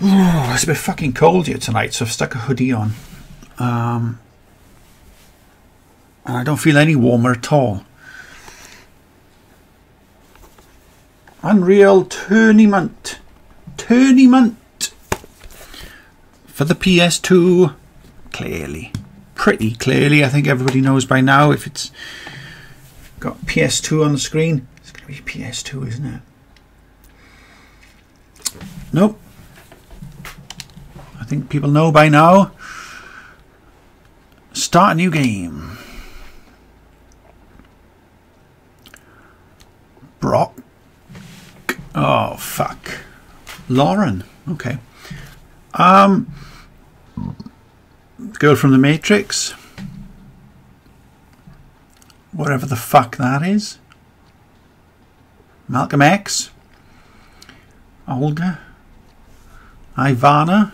Oh, it's a bit fucking cold here tonight, so I've stuck a hoodie on. Um, and I don't feel any warmer at all. Unreal Tournament. Tournament. For the PS2. Clearly. Pretty clearly. I think everybody knows by now if it's got PS2 on the screen. It's going to be PS2, isn't it? Nope. I think people know by now. Start a new game. Brock. Oh fuck. Lauren. Okay. Um girl from the Matrix. Whatever the fuck that is. Malcolm X. Olga. Ivana.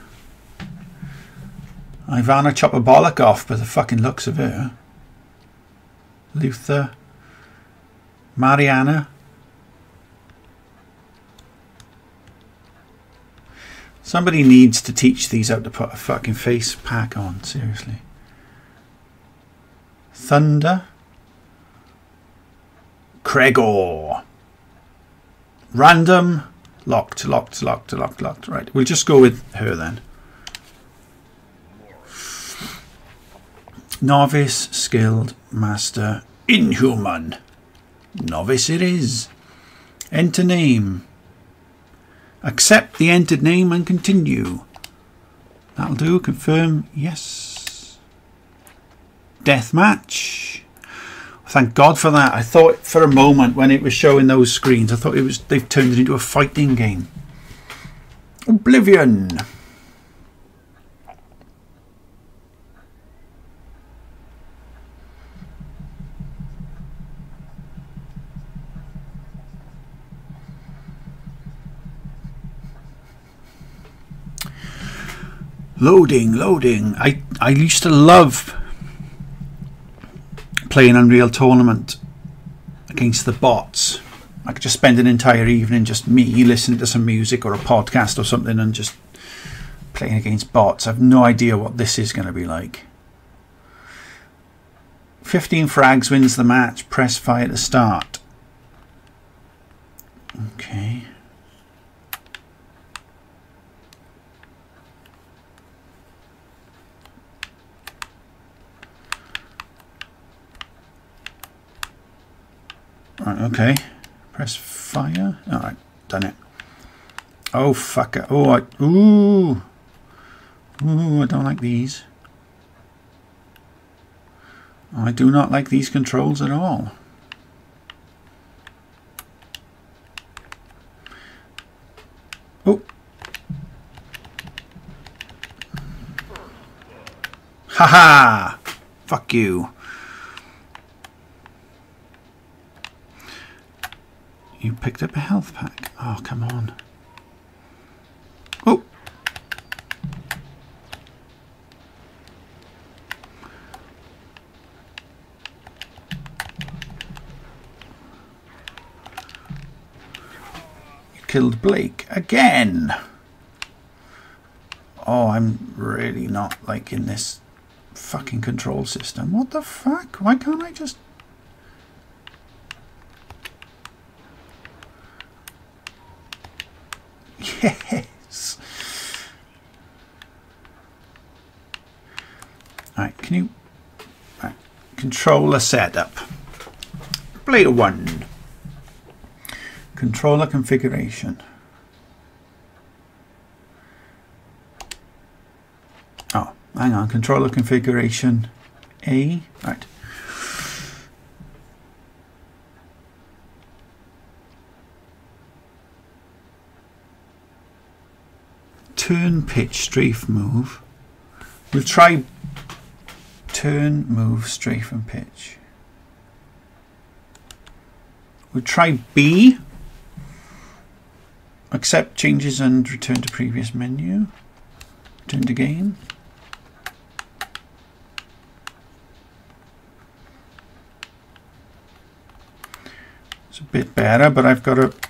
Ivana chop a bollock off by the fucking looks of her. Luther. Mariana. Somebody needs to teach these how to put a fucking face pack on, seriously. Thunder. Gregor. Random. Locked, locked, locked, locked, locked. Right, we'll just go with her then. Novice, skilled, master, inhuman. Novice it is. Enter name. Accept the entered name and continue. That'll do. Confirm. Yes. Death match. Thank God for that. I thought for a moment when it was showing those screens, I thought it was they've turned it into a fighting game. Oblivion. Loading, loading. I, I used to love playing Unreal Tournament against the bots. I could just spend an entire evening just me listening to some music or a podcast or something and just playing against bots. I've no idea what this is going to be like. 15 frags wins the match. Press fire to start. Okay. Right, okay. Press fire. Alright, done it. Oh, fuck it. Oh, I, ooh. Ooh, I don't like these. I do not like these controls at all. Oh. Haha! -ha! Fuck you. You picked up a health pack. Oh, come on. Oh! You killed Blake again. Oh, I'm really not liking this fucking control system. What the fuck? Why can't I just Yes. Alright, can you right, controller setup? Player one. Controller configuration. Oh, hang on. Controller configuration A. turn pitch strafe move. We'll try turn move strafe and pitch. We'll try B. Accept changes and return to previous menu. Return to game. It's a bit better, but I've got to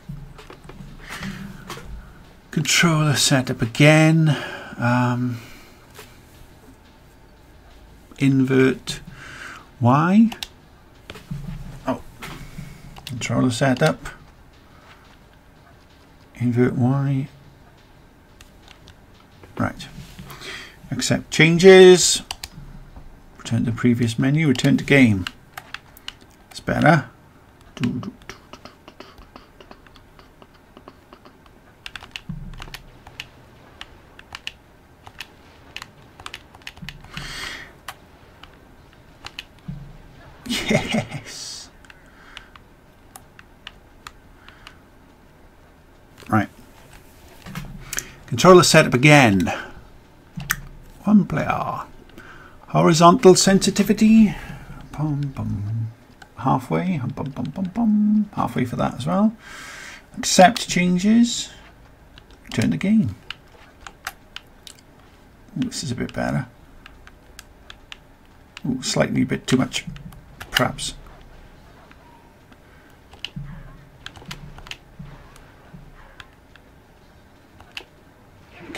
controller setup again. Um, invert Y. Oh, controller setup. Invert Y. Right. Accept changes. Return to the previous menu. Return to game. It's better. Yes. Right. Controller setup again. One player. Horizontal sensitivity. Bum, bum. Halfway. Bum. Halfway for that as well. Accept changes. Turn the game. This is a bit better. Ooh, slightly a bit too much perhaps.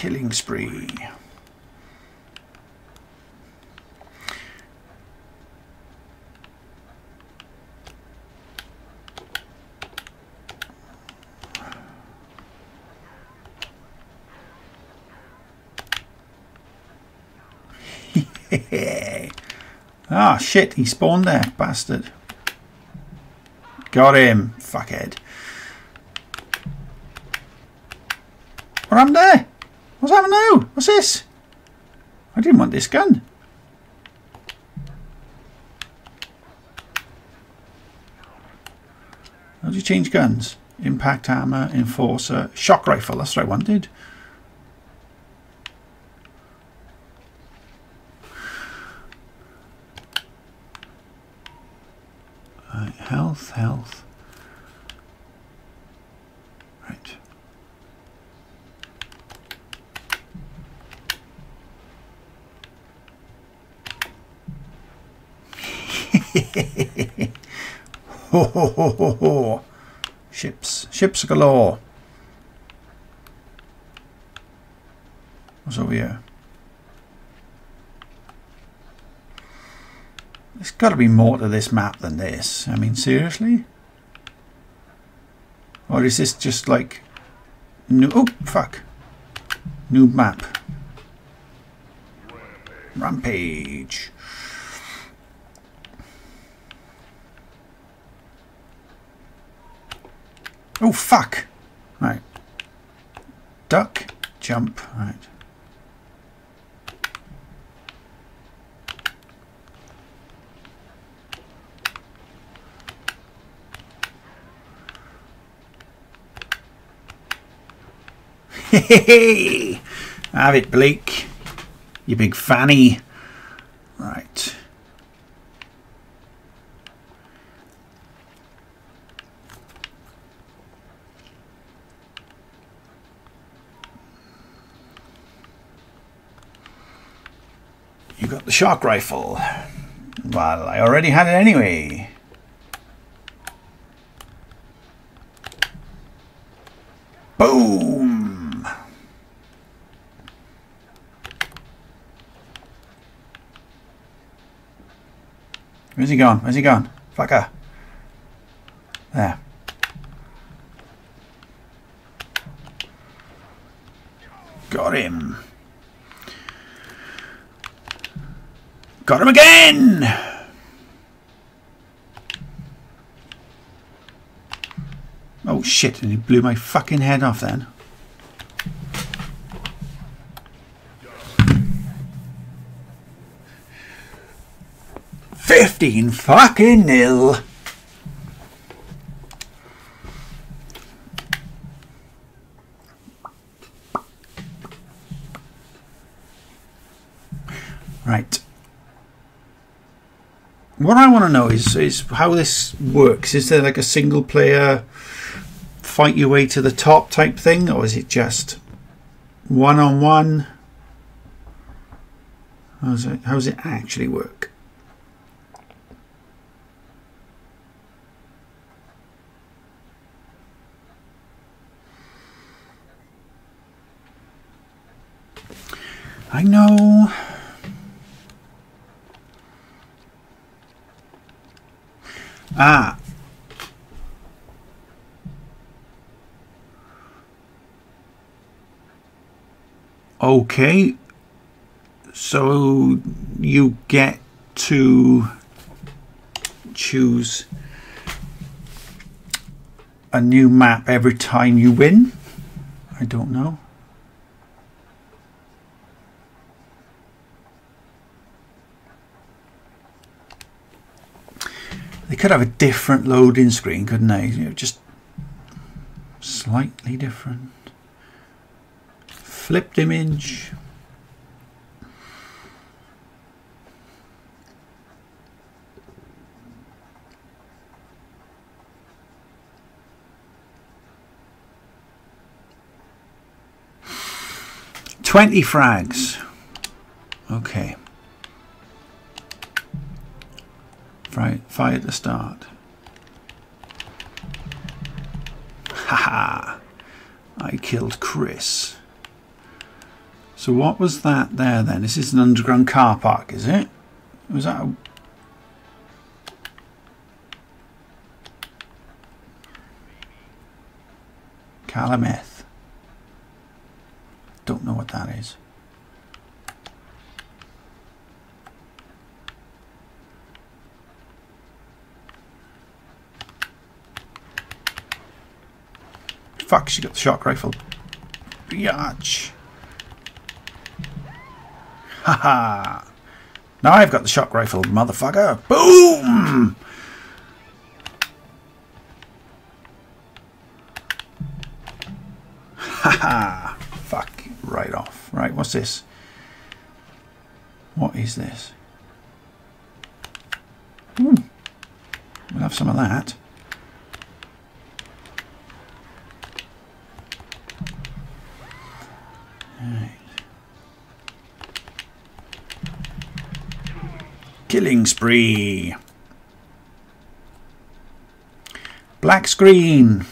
Killing spree. Ah, shit, he spawned there, bastard. Got him, fuckhead. What happened there? Happened now? What's this? I didn't want this gun. How do you change guns? Impact hammer, enforcer, shock rifle, that's what I wanted. health, health. Right. Ho, ho, ho, ho. Ships, ships galore. What's over here? There's got to be more to this map than this. I mean, seriously? Or is this just like... New... Oh, fuck. New map. Rampage. Oh, fuck. Right. Duck. Jump. Right. Have it, Bleak. You big fanny. Right. You got the shock rifle. Well, I already had it anyway. Boom! Where's he gone? Where's he gone? Fucker. There. Got him. Got him again! Oh shit, and he blew my fucking head off then. 15 fucking nil. Right. What I want to know is is how this works. Is there like a single player fight your way to the top type thing, or is it just one on one? How's it? How does it actually work? I know. Ah. Okay. So you get to choose a new map every time you win. I don't know. They could have a different loading screen, couldn't they? You know, just slightly different. Flipped image. Twenty frags. Okay. Fire, fire at the start. Haha! I killed Chris. So what was that there then? This is an underground car park, is it? Was that a... Don't know what that is. Fuck, she got the shock rifle. Biatch. Haha. now I've got the shock rifle, motherfucker. Boom! Haha. Fuck. Right off. Right, what's this? What is this? Ooh. We'll have some of that. Killing spree. Black screen.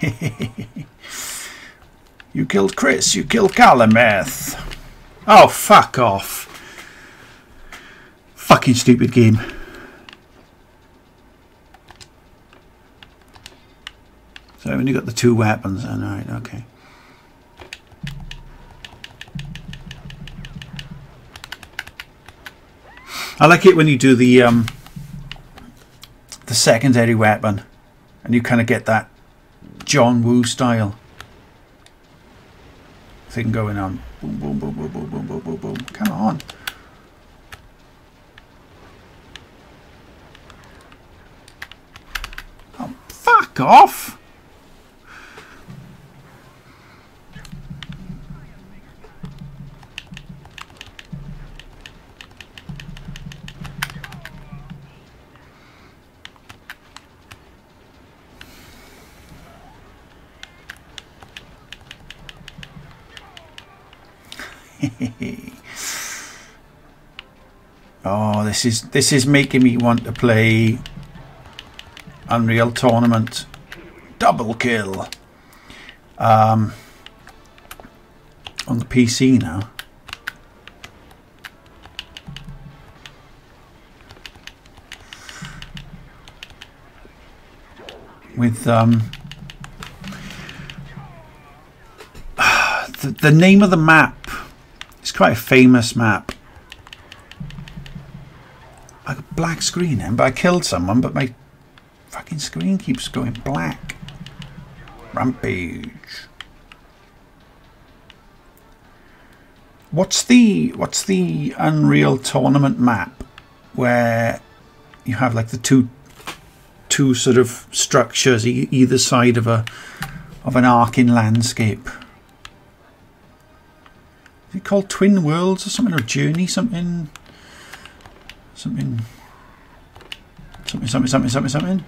you killed Chris, you killed Calameth. Oh, fuck off fucking stupid game. So I've only got the two weapons and alright, okay. I like it when you do the um, the secondary weapon and you kind of get that John Woo style thing going on. Boom, boom, boom, boom, boom, boom, boom, boom, boom. Come on. Fuck off! oh, this is this is making me want to play Unreal Tournament. Double kill. Um, on the PC now. With um, the, the name of the map It's quite a famous map. I got black screen then, but I killed someone, but my fucking screen keeps going black. Rampage. What's the what's the Unreal Tournament map where you have like the two two sort of structures e either side of a of an arcing landscape? Is it called Twin Worlds or something or Journey something? Something something something something something something?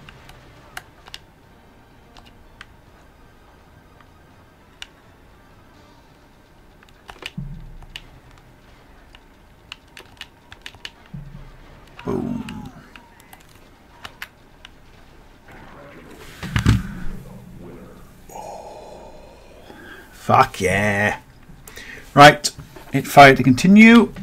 Fuck yeah. Right, hit fire to continue.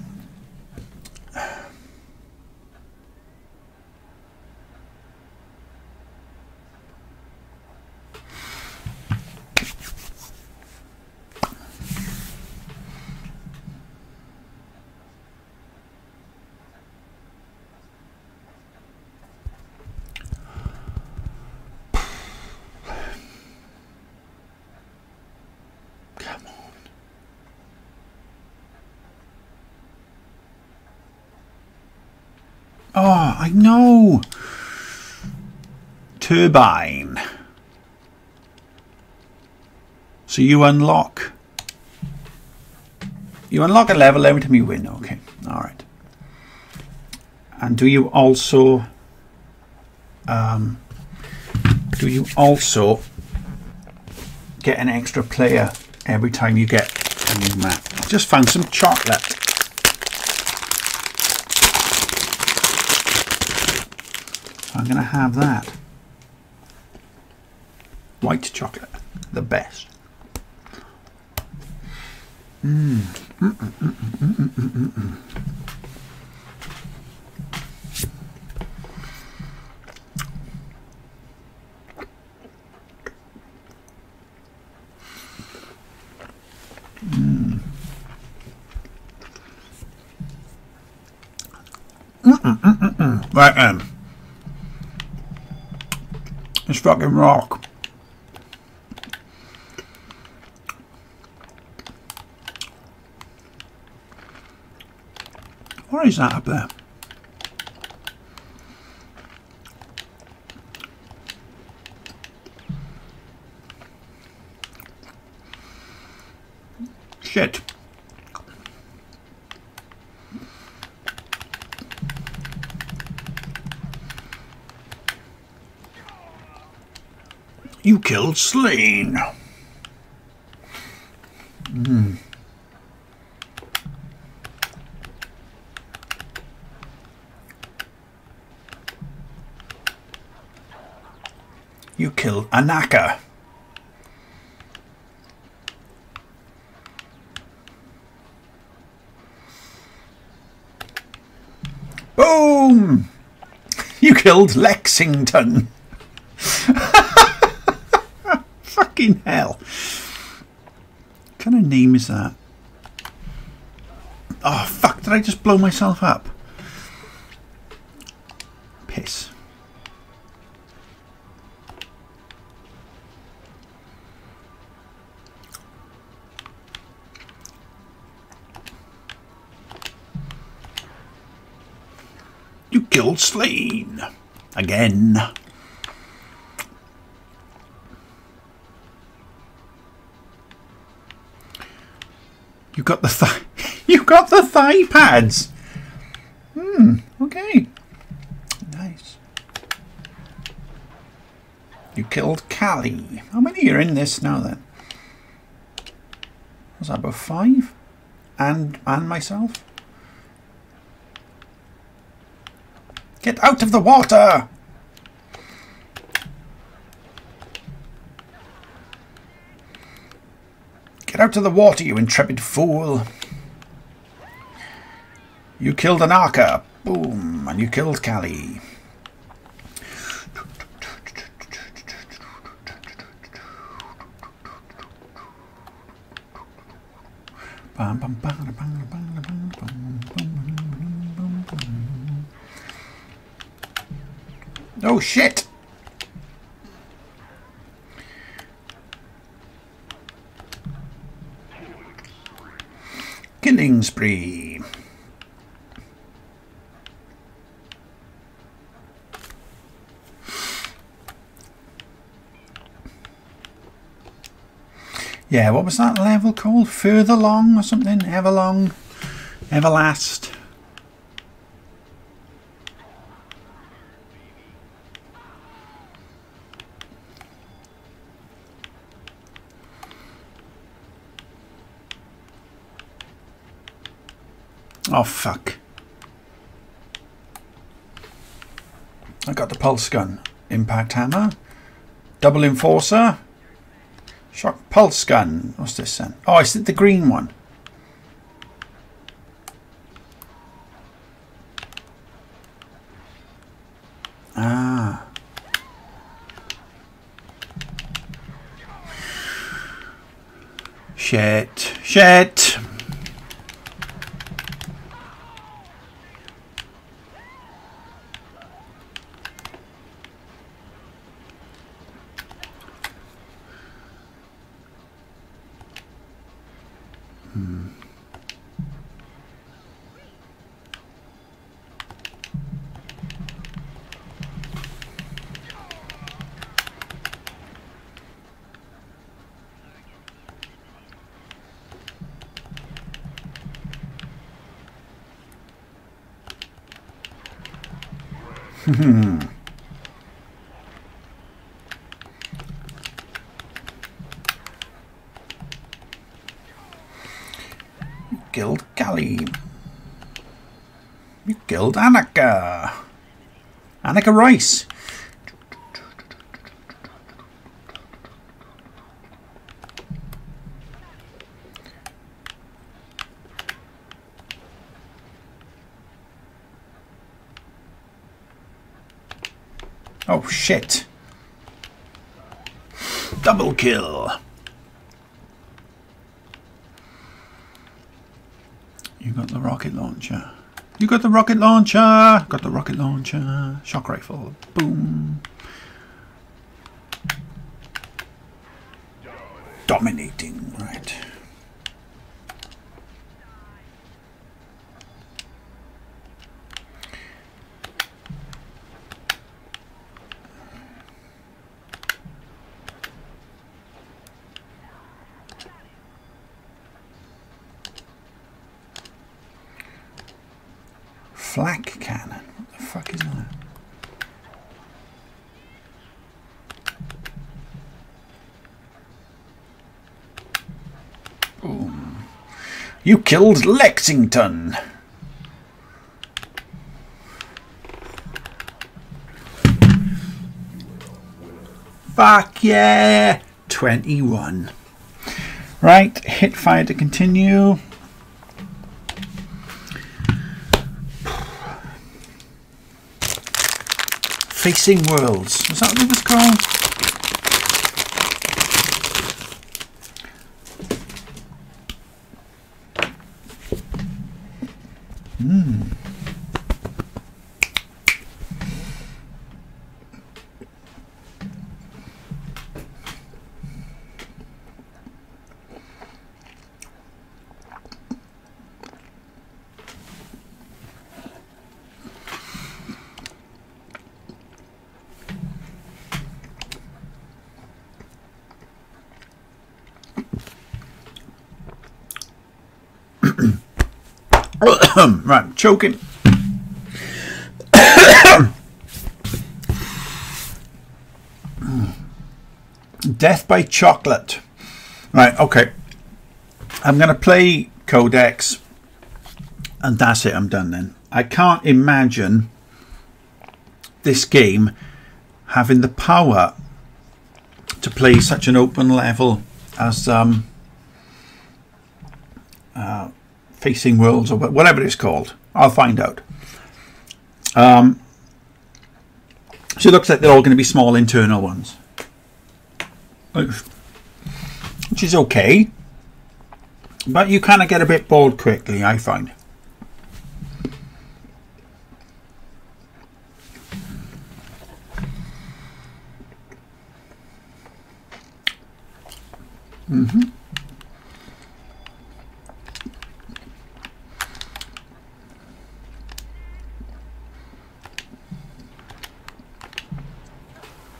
Oh, I know. Turbine. So you unlock. You unlock a level every time you win. Okay. All right. And do you also... Um, do you also get an extra player every time you get a new map? I just found some chocolate. I'm going to have that. White chocolate, the best. Mmm. Mm -mm -mm Right then. It's fucking rock. What is that up there? Shit. You killed Slain. Mm. Killed Anaka. Boom! You killed Lexington. Fucking hell. What kind of name is that? Oh, fuck. Did I just blow myself up? Killed Slain. Again. You got the thigh. You got the thigh pads. Hmm. Okay. Nice. You killed Callie. How many are in this now then? Was that about five? And and myself? Get out of the water! Get out of the water, you intrepid fool. You killed Anaka. Boom. And you killed Callie. Oh shit! Killing spree. Yeah, what was that level called? Further Long or something? Everlong? Everlast? Oh, fuck. I got the pulse gun. Impact hammer. Double enforcer. Shock pulse gun. What's this then? Oh, it's the green one. Ah. Shit. Shit. killed Callie. Killed Annika. Anneka Rice. Oh shit. Double kill. You got the rocket launcher. You got the rocket launcher. Got the rocket launcher. Shock rifle. Boom. Dominating. Right. flak cannon. What the fuck is that? Boom. You killed Lexington. Fuck yeah! 21. Right, hit fire to continue. Facing Worlds. Was that what it was called? Hmm. right, choking. Death by chocolate. Right, okay. I'm going to play Codex and that's it. I'm done then. I can't imagine this game having the power to play such an open level as um, Facing Worlds or whatever it's called. I'll find out. Um, so it looks like they're all going to be small internal ones. Which is okay. But you kind of get a bit bored quickly, I find. Mm-hmm.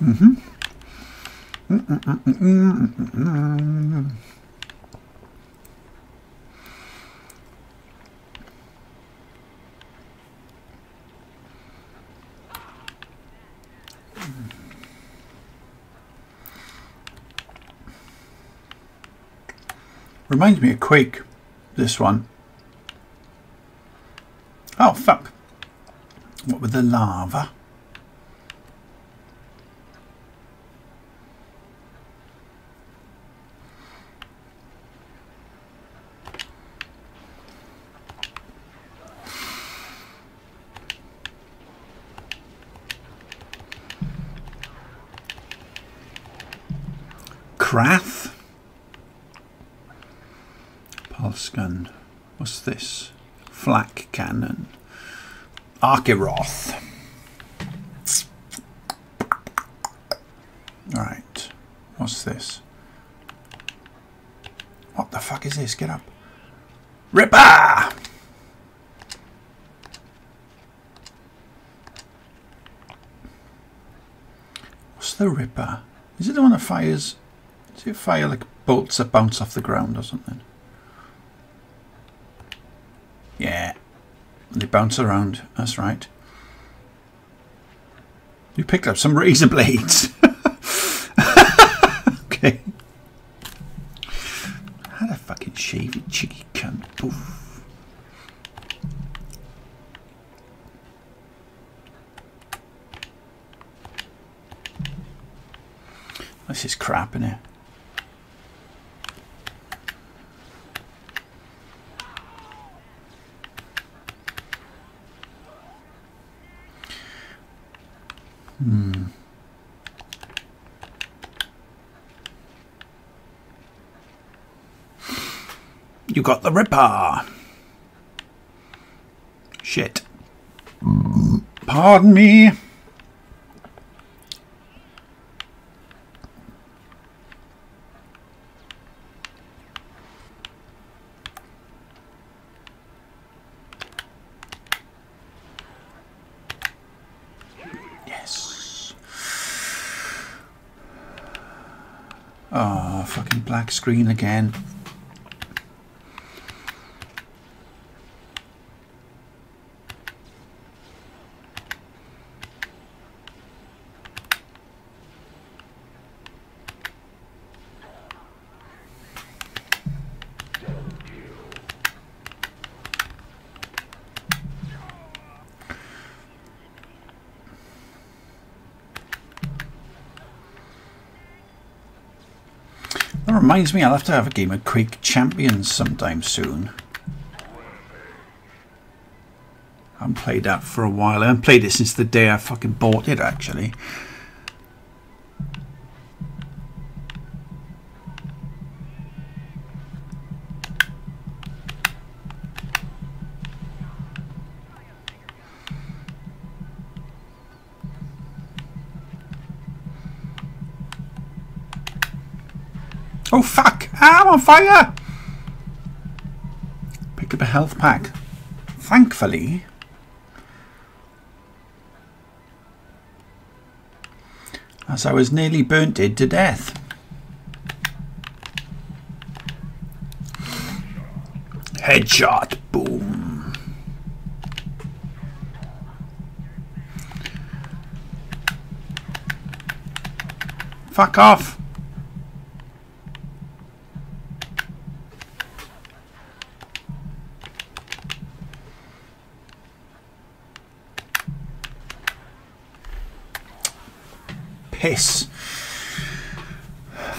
Mm-hmm. Reminds me of Quake, this one. Oh, fuck. What with the lava? Krath. Pulse gun. What's this? Flak cannon. Archiroth. Right. What's this? What the fuck is this? Get up. Ripper! What's the Ripper? Is it the one that fires? Does it fire like bolts that bounce off the ground or something? Yeah. They bounce around. That's right. You picked up some razor blades. okay. How the fucking shave cheeky cunt. Poof. This is crap, isn't it? Hmm. You got the Ripper. Shit. Pardon me. Yes. Oh, fucking black screen again. That reminds me, I'll have to have a game of Quake Champions sometime soon. I haven't played that for a while. I haven't played it since the day I fucking bought it, actually. Oh fuck! I'm on fire! Pick up a health pack. Thankfully. As I was nearly burnt it to death. Headshot. Boom. Fuck off.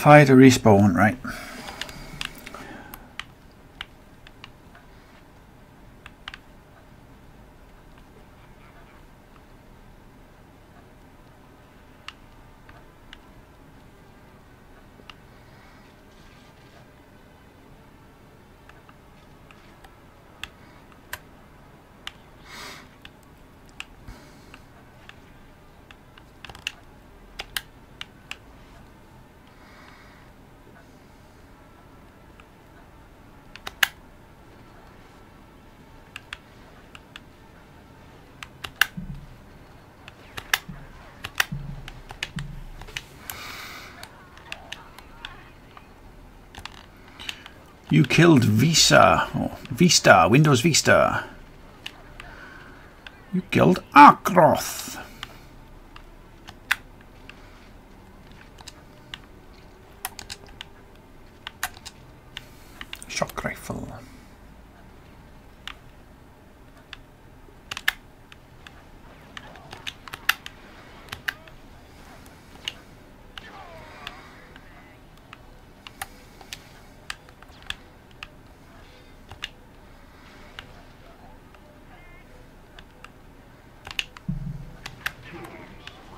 Fire to respawn, right. You killed Visa, oh, Vista, Windows Vista. You killed Arkroth. Shock rifle.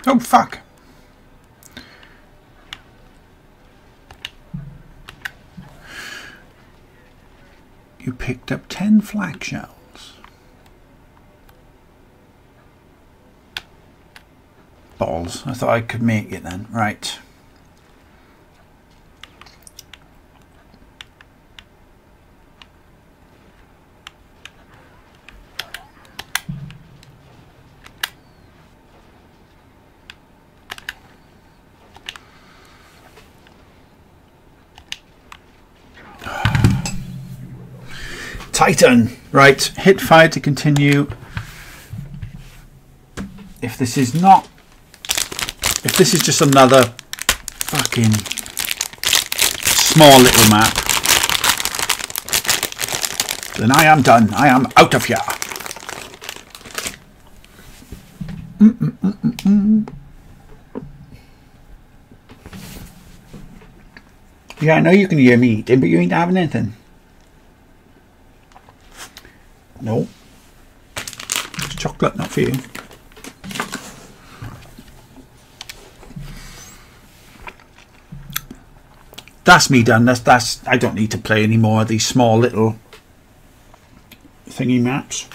Oh, fuck. picked up 10 flak shells. Balls. I thought I could make it then. Right. Titan. Right, hit fire to continue. If this is not, if this is just another fucking small little map, then I am done. I am out of here. Yeah, I know you can hear me eating, but you ain't having anything. No. It's chocolate, not That's me done. That's that's I don't need to play any more of these small little thingy maps.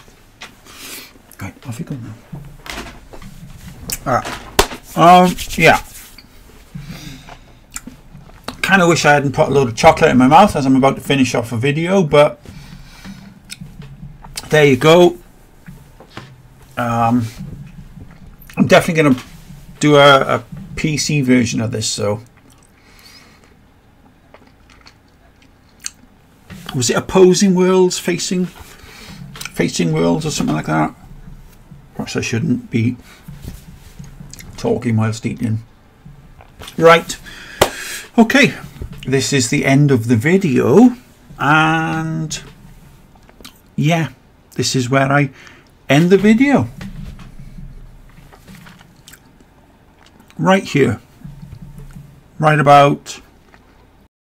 Right, off you go now. Alright. Um yeah. Kinda wish I hadn't put a load of chocolate in my mouth as I'm about to finish off a video, but there you go. Um, I'm definitely going to do a, a, PC version of this. So, was it opposing worlds facing facing worlds or something like that? Perhaps I shouldn't be talking whilst eating. Right. Okay. This is the end of the video, and yeah this is where I end the video. Right here. Right about